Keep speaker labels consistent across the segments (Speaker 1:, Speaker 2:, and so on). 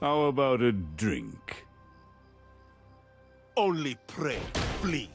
Speaker 1: How about a drink?
Speaker 2: Only pray, flee.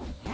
Speaker 2: Yeah.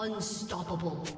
Speaker 3: Unstoppable.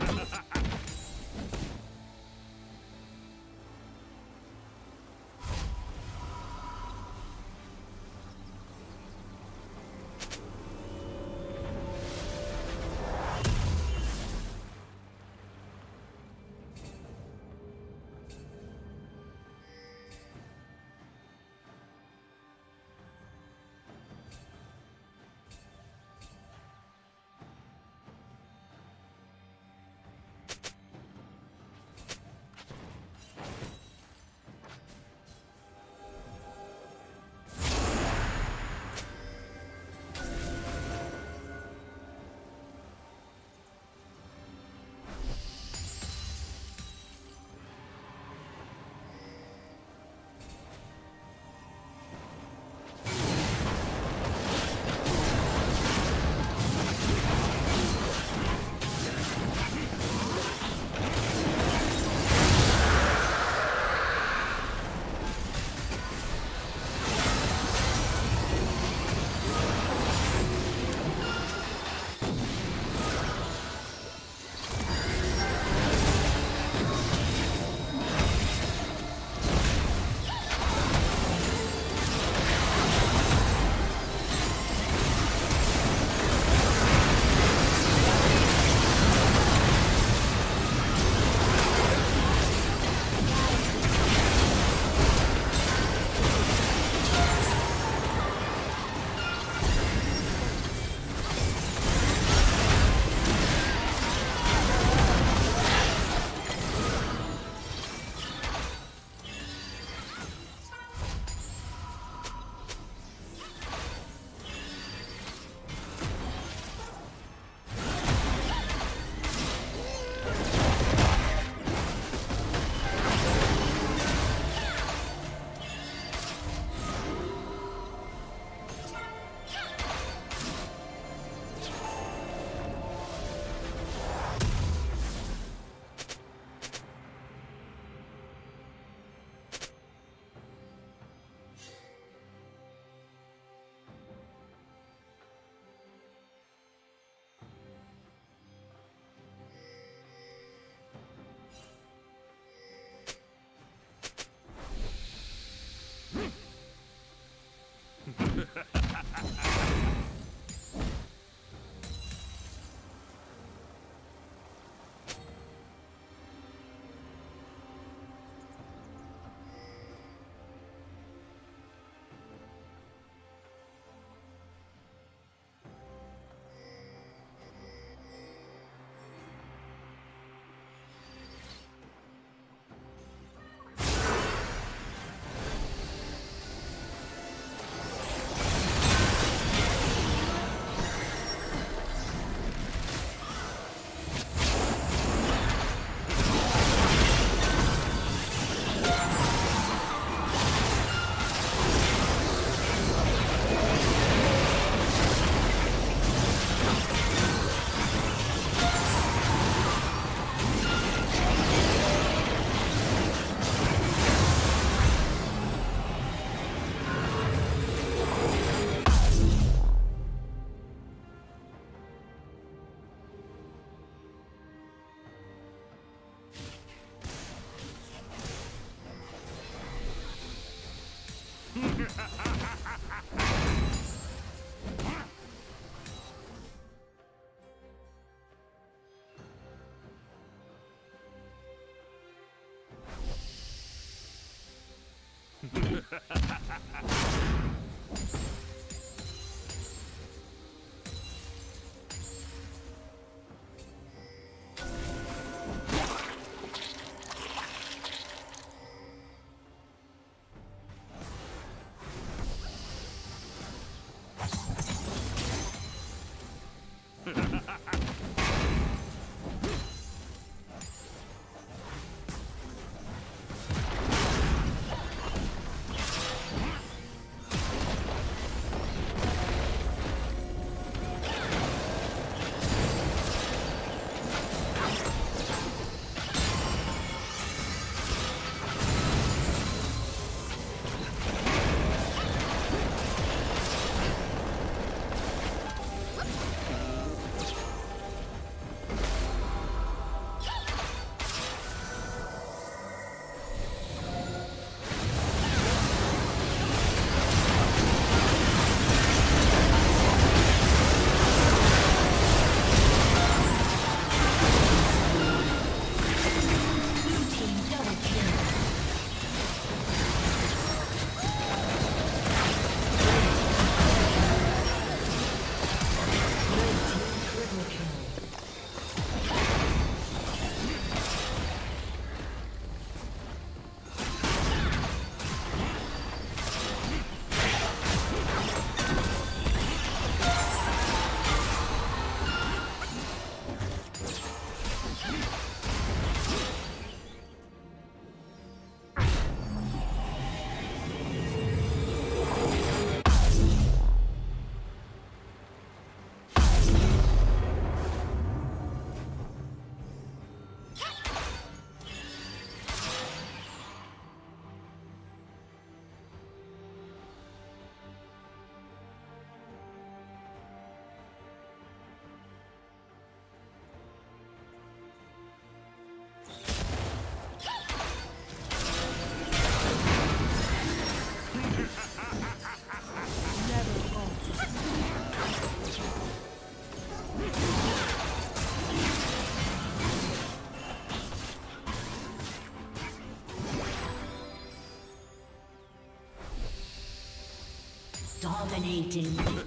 Speaker 3: Ha ha ha! Ha ha ha ha! Ha ha ha ha! Dominating.